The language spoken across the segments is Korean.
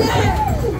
Yeah.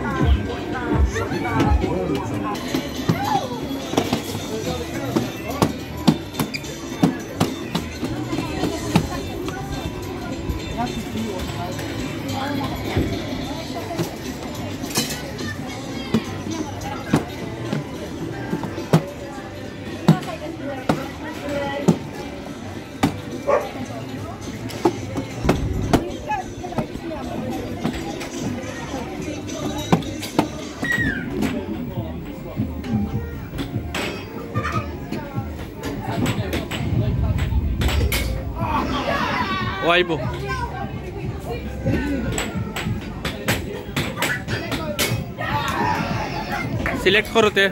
와이브 सिलेक्ट करो ते